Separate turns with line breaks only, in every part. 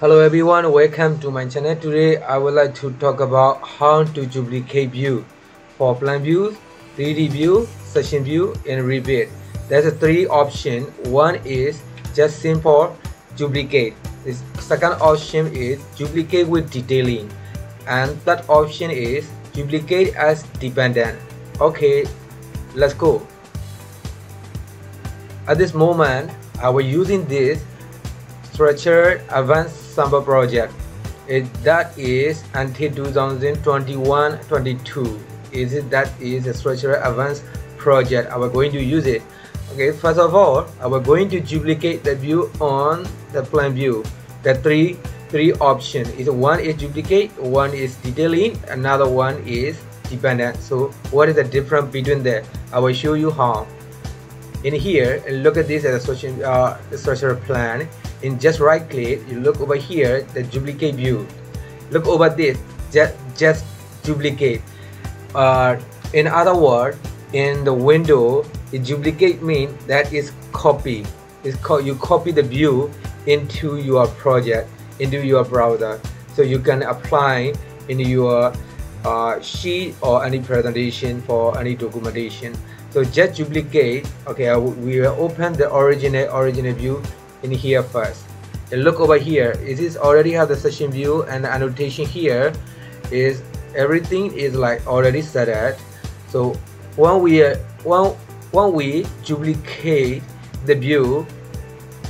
Hello everyone, welcome to my channel. Today I would like to talk about how to duplicate view for plan view, 3D view, section view, and Revit. There's a three option. One is just simple duplicate. The second option is duplicate with detailing. And third option is duplicate as dependent. Okay, let's go. At this moment, I was using this structured advanced sample project. It, that is until 2021-22 is it that is a structural advanced project. I was going to use it. Okay first of all I was going to duplicate the view on the plan view. The three three option is one is duplicate one is detailing another one is dependent. So what is the difference between that I will show you how. In here look at this as a uh, structural plan in just right click you look over here the duplicate view. Look over this just just duplicate. Uh, in other words in the window the duplicate means that is copy. Is called you copy the view into your project into your browser. So you can apply in your uh, sheet or any presentation for any documentation. So just duplicate. Okay we will open the original original view in here first. And look over here. It is already have the session view and the annotation here is everything is like already set at. So when we uh, when when we duplicate the view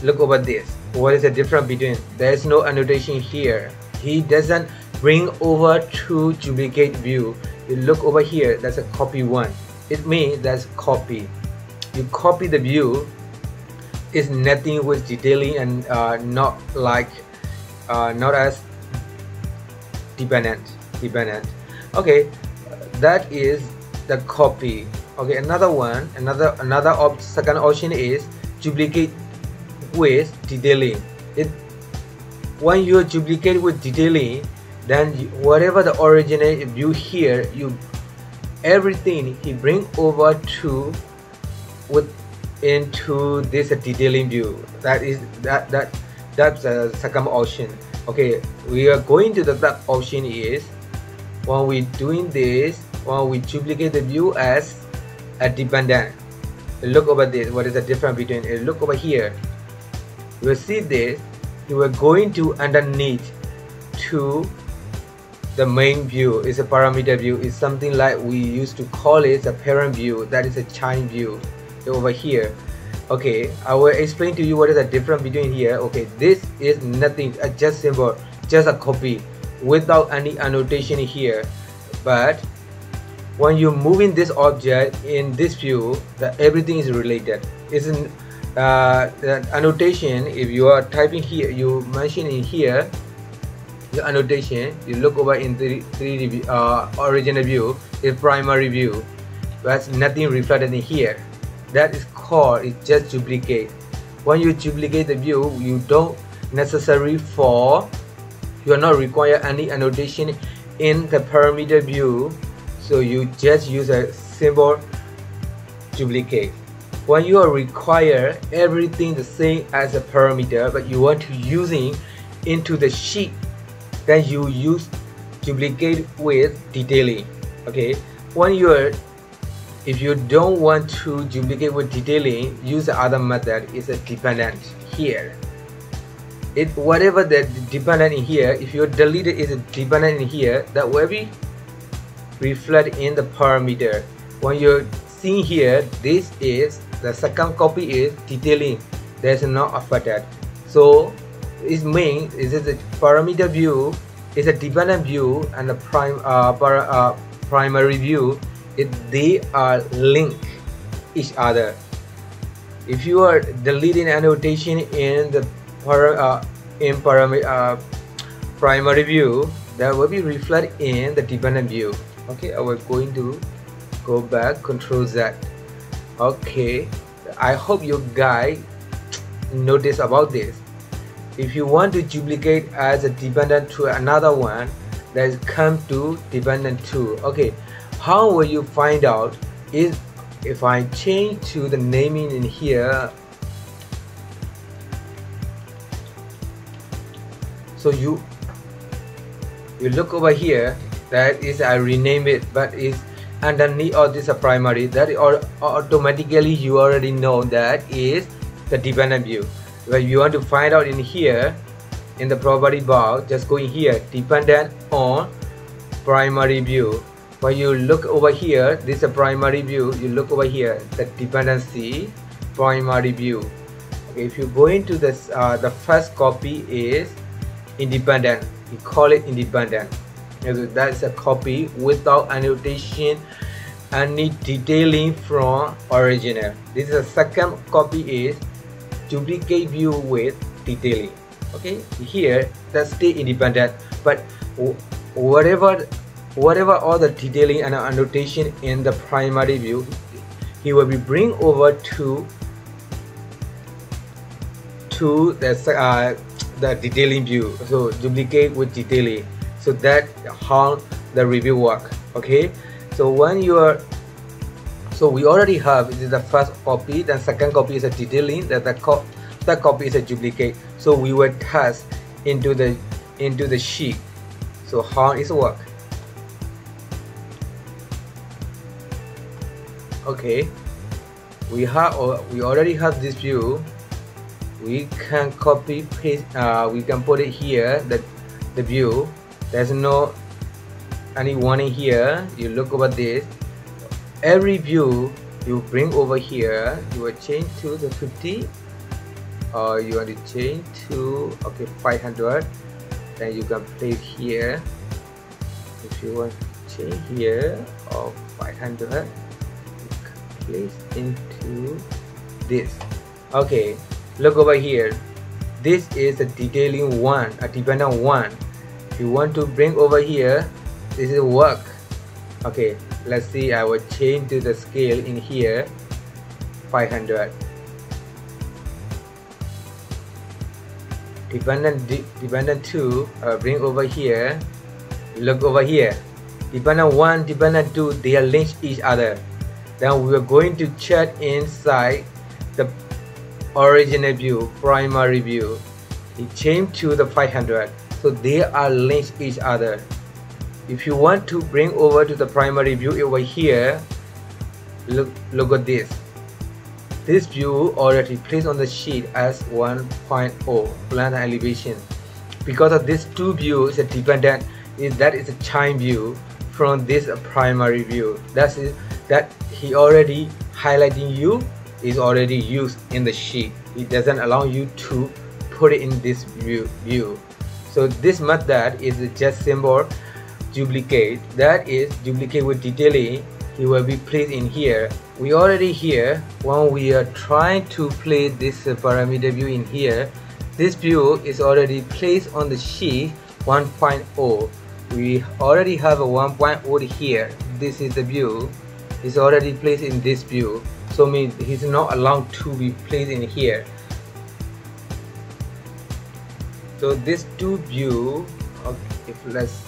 look over this. What is the difference between there is no annotation here. He doesn't bring over to duplicate view. You look over here that's a copy one. It means that's copy. You copy the view is nothing with the detailing and uh, not like uh, not as dependent dependent. Okay that is the copy. Okay another one another another op second option is duplicate with detailing it when you duplicate with detailing then whatever the original view here you everything he bring over to with into this detailing view. That is that that that's the second option. Okay we are going to the third option is when we doing this when we duplicate the view as a dependent. Look over this what is the difference between it? Look over here. You will see this you are going to underneath to the main view. Is a parameter view. Is something like we used to call it a parent view. That is a child view over here. Okay i will explain to you what is the difference between here. Okay this is nothing uh, just simple just a copy without any annotation here. But when you're moving this object in this view that everything is related. Isn't uh, the annotation if you are typing here you mention in here the annotation you look over in the 3d uh, original view is primary view. But nothing reflected in here that is called is just duplicate. When you duplicate the view you don't necessary for you are not require any annotation in the parameter view. So you just use a simple duplicate. When you are require everything the same as a parameter but you want to using into the sheet then you use duplicate with detailing. Okay? When you are if you don't want to duplicate with detailing, use the other method is a dependent here. It whatever the dependent in here, if you delete it is a dependent in here, that will be reflect in the parameter. When you're seeing here, this is the second copy is detailing. There's not affected. So it means is it the parameter view is a dependent view and the prime uh, para, uh, primary view it they are linked each other. If you are deleting annotation in the para, uh, in uh, primary view that will be reflected in the dependent view. Okay I was going to go back control Z. Okay I hope you guys notice about this. If you want to duplicate as a dependent to another one let's come to dependent 2 okay how will you find out is if I change to the naming in here? So you you look over here that is I rename it but is underneath all this a primary that or automatically you already know that is the dependent view. When you want to find out in here in the property bar just go in here dependent on primary view when you look over here this is a primary view. You look over here the dependency primary view. Okay if you go into this uh, the first copy is independent. You call it independent. So that's a copy without annotation any detailing from original. This is a second copy is duplicate view with detailing. Okay here that's still independent. But whatever whatever all the detailing and annotation in the primary view he will be bring over to to the uh, the detailing view. So duplicate with detailing. So that how the review work okay? So when you are so we already have this is the first copy then second copy is a detailing that the co third copy is a duplicate. So we will test into the into the sheet. So how work okay. We have we already have this view. We can copy paste uh, we can put it here the the view. There's no any warning here. You look over this. Every view you bring over here you will change to the 50 or you want to change to okay 500 then you can place here. If you want to change here or 500 into this. Okay look over here. This is a detailing one a dependent one. You want to bring over here this is work. Okay let's see I will change to the scale in here 500 dependent dependent 2 uh, bring over here. Look over here. Dependent 1 dependent 2 they are linked each other then we are going to check inside the original view primary view. It changed to the 500 so they are linked each other. If you want to bring over to the primary view over here look look at this. This view already placed on the sheet as 1.0 plan elevation. Because of this two views is dependent is that is a chime view from this primary view. That's it that he already highlighting you is already used in the sheet. It doesn't allow you to put it in this view view. So this method is just symbol duplicate that is duplicate with detailing it will be placed in here. We already here when we are trying to place this parameter view in here this view is already placed on the sheet 1.0 we already have a 1.0 here. This is the view is already placed in this view so means he's not allowed to be placed in here. So this two view if let's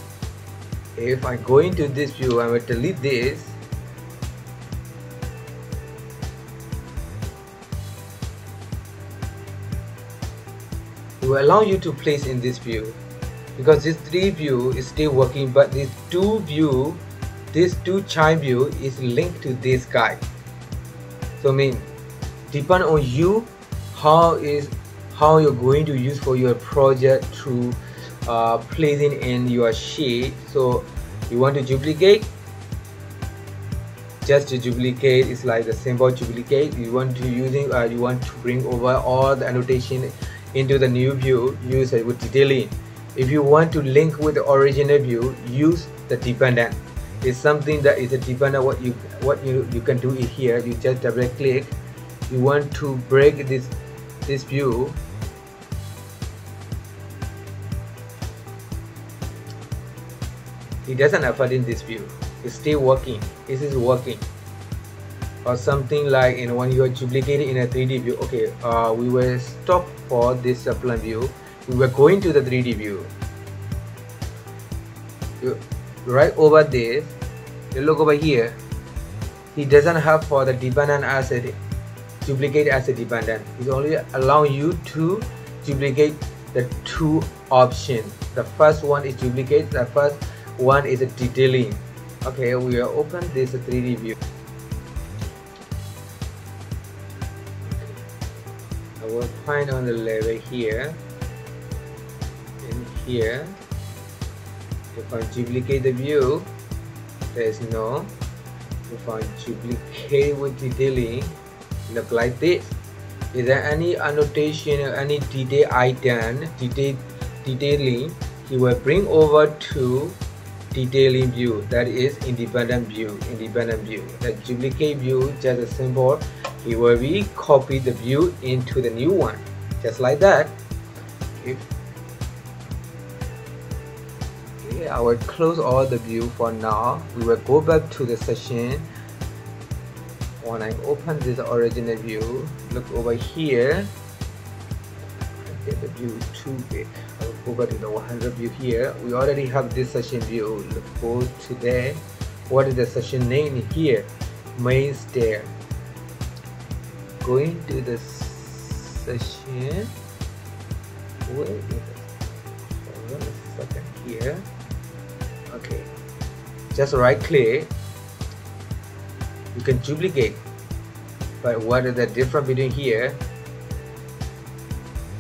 if I go into this view I will delete this. Will allow you to place in this view because this three view is still working but this two view this two chime view is linked to this guy. So I mean depend on you how is how you're going to use for your project to uh, placing in your sheet. So you want to duplicate? Just to duplicate is like the simple duplicate. You want to using uh, you want to bring over all the annotation into the new view use it with detailing. If you want to link with the original view use the dependent it's something that is a dependent what you what you you can do it here. You just double click. You want to break this this view. It doesn't affect in this view. It's still working. This is working. Or something like you know when you are duplicating in a 3d view. Okay uh, we will stop for this uh, plan view. We were going to the 3d view. You, right over there. You look over here he doesn't have for the dependent asset duplicate as a dependent He's only allowing you to duplicate the two options. The first one is duplicate the first one is detailing. Okay we will open this 3d view. I will find on the level here. And here if I duplicate the view there is no. If I duplicate with detailing look like this. Is there any annotation or any detail item detail detailing he will bring over to detailing view? That is independent view independent view. The duplicate view just a simple he will be copy the view into the new one. Just like that. If okay, I will close all the view for now. We will go back to the session. When I open this original view look over here. Get the view too big I'll go back to the 100 view here. We already have this session view. Let's go to there. What is the session name here? Main stair. Going to the session. Wait a second here okay. Just right click. You can duplicate but what is the difference between here.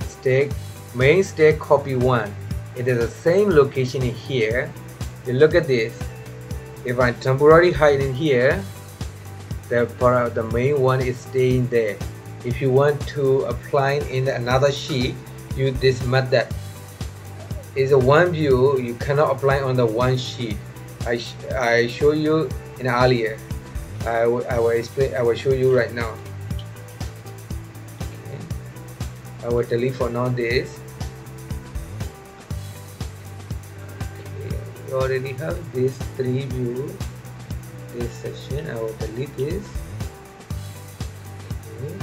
Stack main stack copy one. It is the same location here. You look at this. If I temporarily hide in here the part the main one is staying there. If you want to apply in another sheet use this method is a one view you cannot apply on the one sheet. I, I show you in earlier. I I will explain I will show you right now. Okay. I will delete for now this. Already have this three view this section. I will delete this. Okay.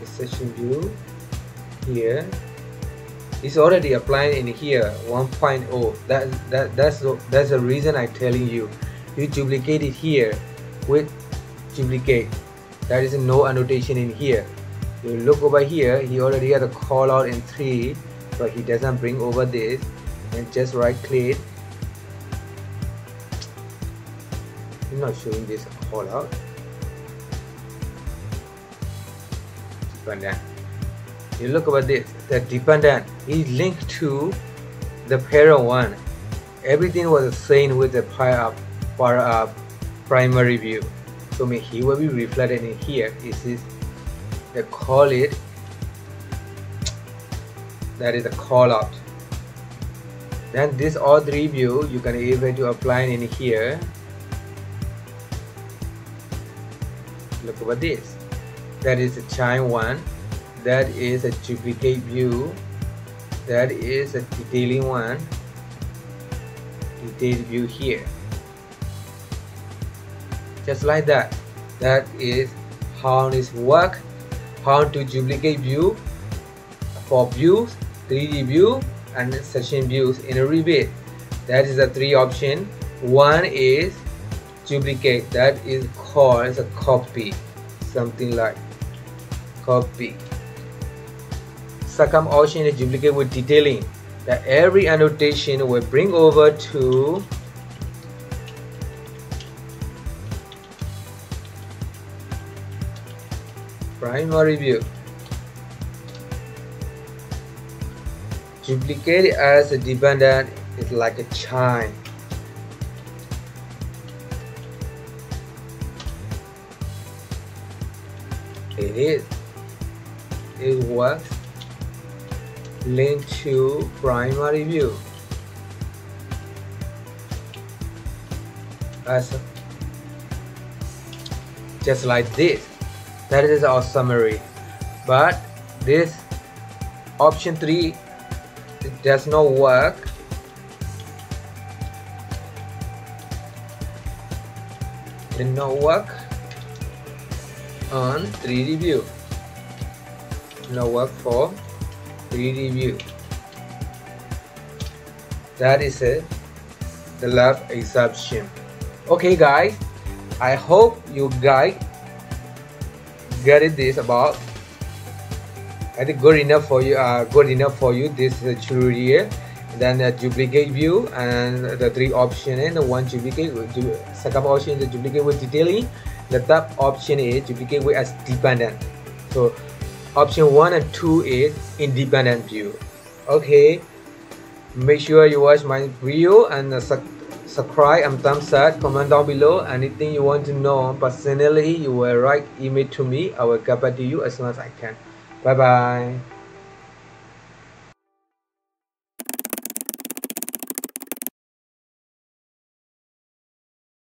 the section view here is already applied in here 1.0 that that that's the, that's the reason I'm telling you. You duplicate it here with duplicate. There is no annotation in here. You look over here he already had a call out in 3 but he doesn't bring over this. And just right click. I'm not showing this call out. Dependent you look over this the dependent. Is linked to the parent one. Everything was the same with the up for a primary view. So mean he will be reflected in here. This is the call it. That is a call out. Then this all three view you can able to apply in here. Look over this. That is a chain one that is a duplicate view. That is a detailing one. Detailed view here. Just like that. That is how this work. How to duplicate view. For views 3d view and section views in a Revit that is the three option. One is duplicate. That is called a copy. Something like copy second option is duplicate with detailing that every annotation will bring over to primary view. Duplicate as a dependent is like a chain. It is. It works linked to primary view. As uh, just like this. That is our summary. But this option 3 it does not work. Did not work on 3D view no work for 3D view. That is it. The left exception okay guys. I hope you guys get it this about. I think good enough for you uh, good enough for you this uh, tutorial then the duplicate view and the three option and the one duplicate second option is duplicate with detailing. The third option is duplicate with as dependent. So option one and two is independent view. Okay make sure you watch my video and uh, subscribe and thumbs up comment down below. Anything you want to know personally you will write email to me. I will get back to you as soon as i can. Bye bye